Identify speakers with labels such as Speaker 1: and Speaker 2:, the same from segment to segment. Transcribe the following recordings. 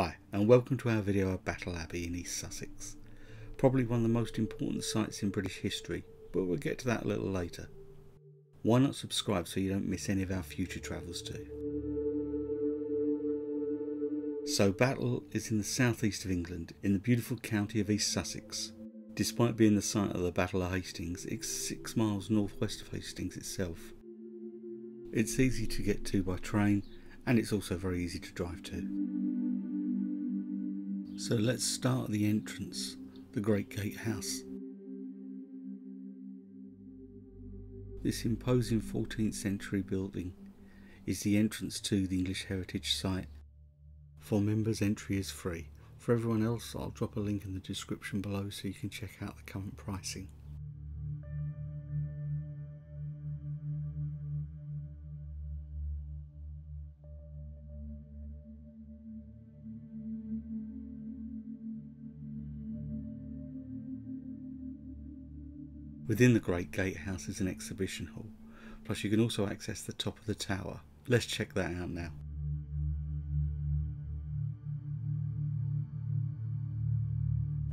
Speaker 1: Hi, and welcome to our video of Battle Abbey in East Sussex. Probably one of the most important sites in British history, but we'll get to that a little later. Why not subscribe so you don't miss any of our future travels too? So Battle is in the southeast of England, in the beautiful county of East Sussex. Despite being the site of the Battle of Hastings, it's six miles northwest of Hastings itself. It's easy to get to by train, and it's also very easy to drive to. So let's start the entrance, the Great Gatehouse. This imposing 14th century building is the entrance to the English Heritage Site. For members entry is free. For everyone else I'll drop a link in the description below so you can check out the current pricing. Within the Great Gatehouse is an exhibition hall, plus you can also access the top of the tower. Let's check that out now.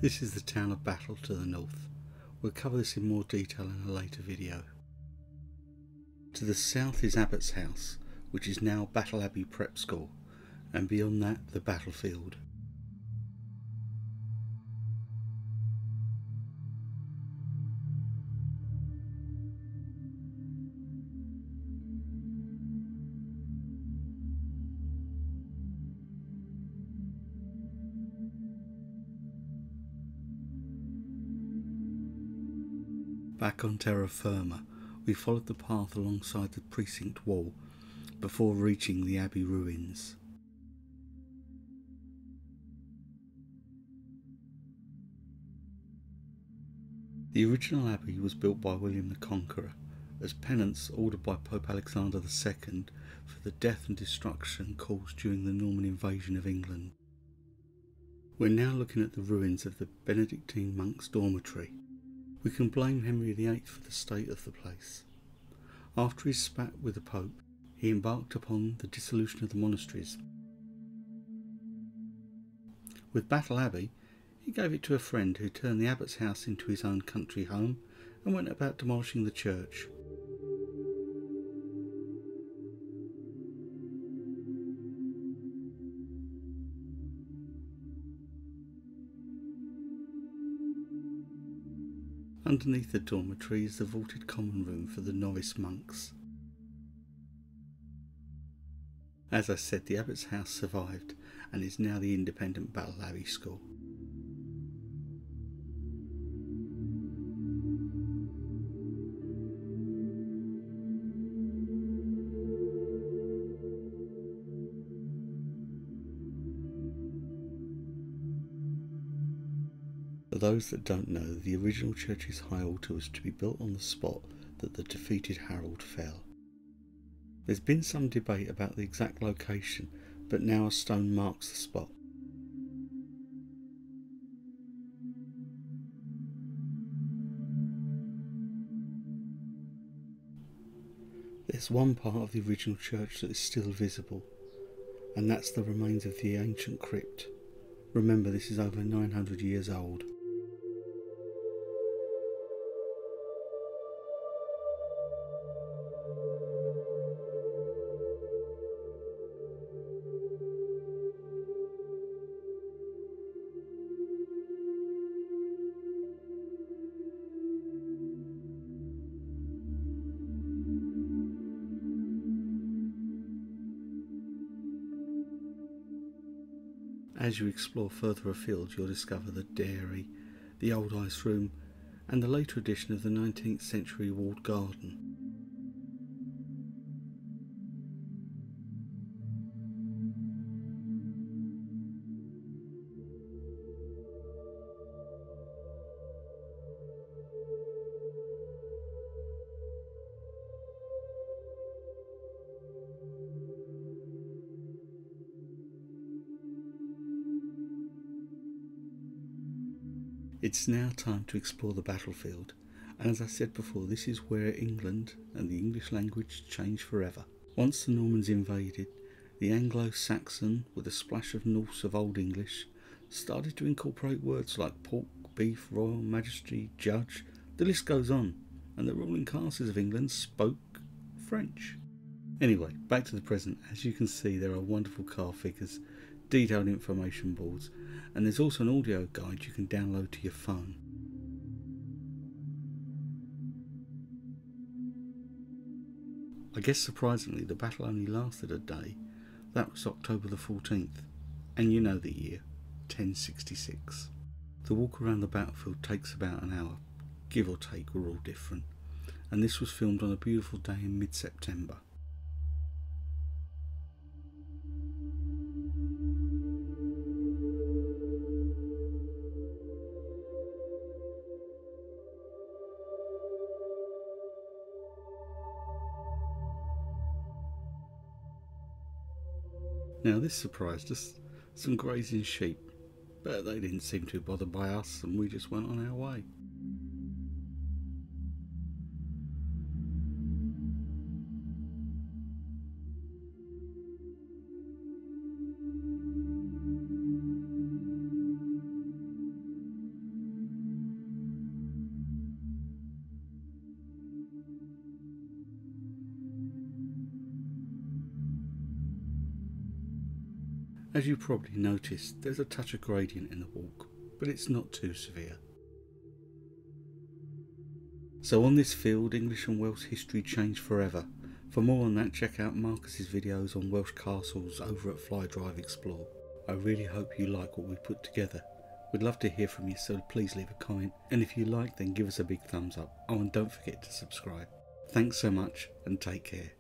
Speaker 1: This is the town of Battle to the north. We'll cover this in more detail in a later video. To the south is Abbot's House, which is now Battle Abbey Prep School, and beyond that the battlefield. Back on terra firma, we followed the path alongside the precinct wall before reaching the abbey ruins. The original abbey was built by William the Conqueror as penance ordered by Pope Alexander II for the death and destruction caused during the Norman invasion of England. We're now looking at the ruins of the Benedictine monks' dormitory. We can blame Henry VIII for the state of the place. After his spat with the Pope, he embarked upon the dissolution of the monasteries. With Battle Abbey, he gave it to a friend who turned the abbot's house into his own country home and went about demolishing the church. Underneath the dormitory is the vaulted common room for the novice monks. As I said, the abbot's house survived and is now the independent Battle Abbey School. For those that don't know, the original church's high altar was to be built on the spot that the defeated Harold fell. There's been some debate about the exact location, but now a stone marks the spot. There's one part of the original church that is still visible, and that's the remains of the ancient crypt. Remember, this is over 900 years old. As you explore further afield, you'll discover the dairy, the old ice room, and the later addition of the 19th century walled garden. It's now time to explore the battlefield, and as I said before, this is where England and the English language changed forever. Once the Normans invaded, the Anglo Saxon, with a splash of Norse of Old English, started to incorporate words like pork, beef, royal, majesty, judge, the list goes on, and the ruling classes of England spoke French. Anyway, back to the present. As you can see, there are wonderful car figures, detailed information boards, and there's also an audio guide you can download to your phone. I guess surprisingly, the battle only lasted a day. That was October the 14th, and you know the year 1066. The walk around the battlefield takes about an hour, give or take, we're all different, and this was filmed on a beautiful day in mid September. Now this surprised us, some grazing sheep, but they didn't seem too bothered by us and we just went on our way. As you probably noticed, there's a touch of gradient in the walk, but it's not too severe. So on this field, English and Welsh history changed forever. For more on that, check out Marcus's videos on Welsh castles over at Fly Drive Explore. I really hope you like what we put together. We'd love to hear from you, so please leave a comment. And if you like, then give us a big thumbs up. Oh, and don't forget to subscribe. Thanks so much, and take care.